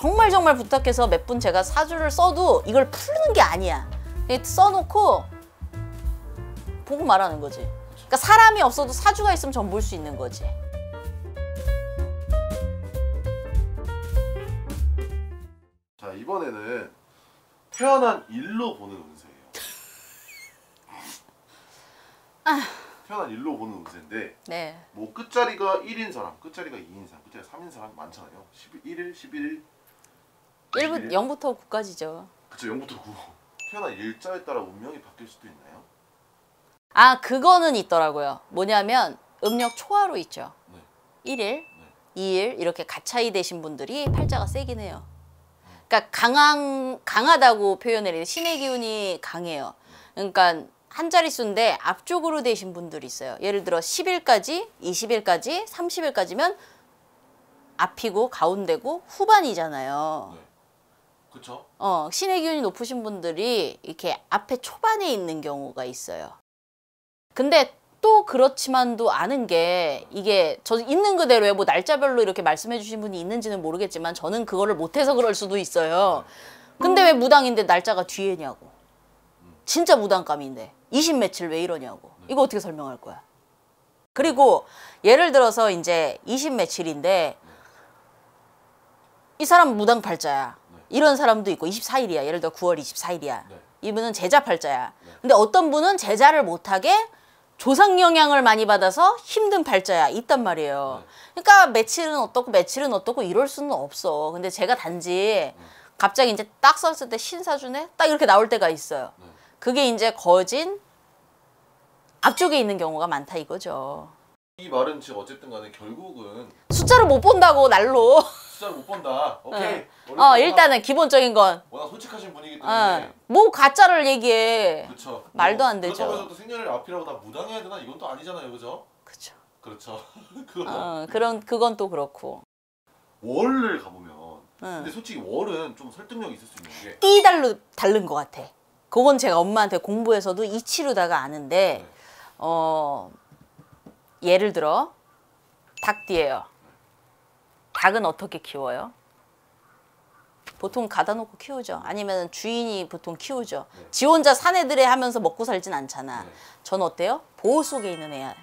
정말 정말 부탁해서 몇 분 제가 사주를 써도 이걸 푸는 게 아니야. 써놓고 보고 말하는 거지. 그러니까 사람이 없어도 사주가 있으면 전 볼 수 있는 거지. 자 이번에는 태어난 일로 보는 운세예요. 태어난 일로 보는 운세인데 네. 뭐 끝자리가 1인 사람, 끝자리가 2인 사람, 끝자리가 3인 사람 많잖아요. 11일, 11일, 1부 0부터 9까지죠. 그쵸 0부터 9. 태어난 일자에 따라 운명이 바뀔 수도 있나요? 아, 그거는 있더라고요. 뭐냐면 음력 초하로 있죠. 네. 1일, 2일 이렇게 가차이 되신 분들이 팔자가 세긴 해요. 그러니까 강한 강하다고 표현을 해요. 신의 기운이 강해요. 그러니까 한 자릿수인데 앞쪽으로 되신 분들이 있어요. 예를 들어 10일까지, 20일까지, 30일까지면 앞이고 가운데고 후반이잖아요. 네. 그쵸? 어, 신의 기운이 높으신 분들이 이렇게 앞에 초반에 있는 경우가 있어요. 근데 또 그렇지만도 않은 게 이게 저 있는 그대로에 뭐 날짜별로 이렇게 말씀해 주신 분이 있는지는 모르겠지만 저는 그거를 못해서 그럴 수도 있어요. 근데 왜 무당인데 날짜가 뒤에냐고. 진짜 무당감인데 20 며칠 왜 이러냐고. 이거 어떻게 설명할 거야? 그리고 예를 들어서 이제 20 며칠인데 이 사람 무당 팔자야. 이런 사람도 있고 24일이야. 예를 들어 9월 24일이야. 네. 이분은 제자 팔자야. 근데 어떤 분은 제자를 못하게 조상 영향을 많이 받아서 힘든 팔자야. 있단 말이에요. 그러니까 며칠은 어떻고 며칠은 어떻고 이럴 수는 없어. 근데 제가 단지 갑자기 이제 딱 썼을 때 신사주네? 딱 이렇게 나올 때가 있어요. 네. 그게 이제 거진 앞쪽에 있는 경우가 많다 이거죠. 이 말은 지금 어쨌든 간에 결국은 숫자를 못 본다고 날로. 숫자를 못 본다. 오케이. 원래 어 일단은 기본적인 건. 워낙 솔직하신 분이기 어, 때문에 뭐 가짜를 얘기해. 그렇죠. 말도 안 되죠. 그렇다고 해서 또 생년을 앞이라고 다 무당해야 되나 이건 또 아니잖아요, 그죠? 그죠. 그렇죠. 그거 어, 그런 그건 또 그렇고. 월을 가보면 응. 근데 솔직히 월은 좀 설득력 이 있을 수 있는 게 띠 달로 다른 것 같아. 그건 제가 엄마한테 공부해서도 이치로다가 아는데 네. 어 예를 들어 닭띠예요. 닭은 어떻게 키워요? 보통 가다 놓고 키우죠. 아니면 주인이 보통 키우죠. 네. 지 혼자 사내들에 하면서 먹고 살진 않잖아. 네. 전 어때요? 보호 속에 있는 애야.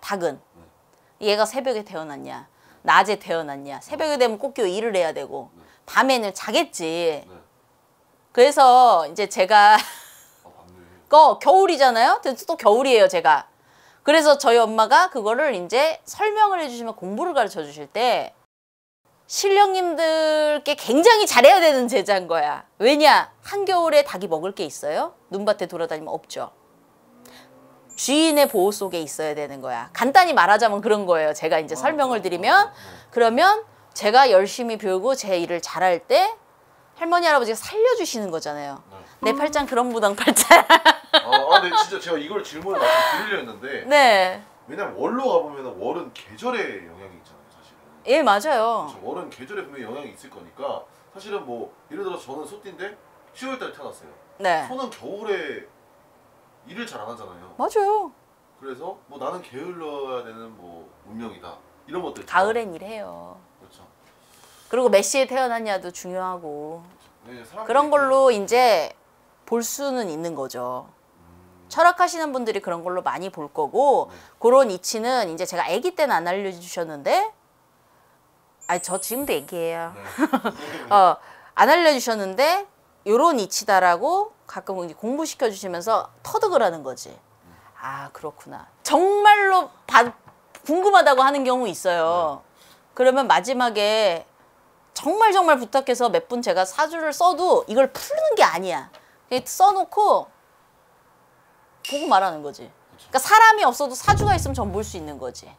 닭은 얘가 새벽에 태어났냐, 낮에 태어났냐. 새벽에 되면 꼭 일을 해야 되고 밤에는 자겠지. 네. 그래서 이제 제가 아. 거 겨울이잖아요. 또 겨울이에요, 제가. 그래서 저희 엄마가 그거를 이제 설명을 해주시면 공부를 가르쳐 주실 때 신령님들께 굉장히 잘해야 되는 제자인 거야. 왜냐? 한겨울에 닭이 먹을 게 있어요? 눈밭에 돌아다니면 없죠. 주인의 보호 속에 있어야 되는 거야. 간단히 말하자면 그런 거예요. 제가 이제 설명을 드리면 그러면 제가 열심히 배우고 제 일을 잘할 때 할머니 할아버지가 살려주시는 거잖아요. 내 팔짱 그런 무당 팔자야. 아, 아, 네 진짜 제가 이걸 질문을 드리려 했는데 네. 왜냐면 월로 가보면 월은 계절의 영향이 있잖아요. 예, 맞아요. 그렇죠. 월은 계절에 분명히 영향이 있을 거니까 사실은 뭐 예를 들어 저는 소띠인데 10월달에 태어났어요. 네. 소는 겨울에 일을 잘 안 하잖아요. 맞아요. 그래서 뭐 나는 게을러야 되는 뭐 운명이다 이런 것들. 가을엔 일해요. 그렇죠. 그리고 몇 시에 태어났냐도 중요하고 네, 사람들이 그런 걸로 이제 볼 수는 있는 거죠. 철학하시는 분들이 그런 걸로 많이 볼 거고 네. 그런 이치는 이제 제가 아기 때는 안 알려주셨는데 아니 저 지금도 애기예요. 네. 어, 안 알려주셨는데 요런 이치다라고 가끔 이제 공부시켜 주시면서 터득을 하는 거지. 아 그렇구나. 정말로 바- 궁금하다고 하는 경우 있어요. 그러면 마지막에 정말 정말 부탁해서 몇 분 제가 사주를 써도 이걸 푸는 게 아니야. 써놓고 보고 말하는 거지. 그러니까 사람이 없어도 사주가 있으면 전 볼 수 있는 거지.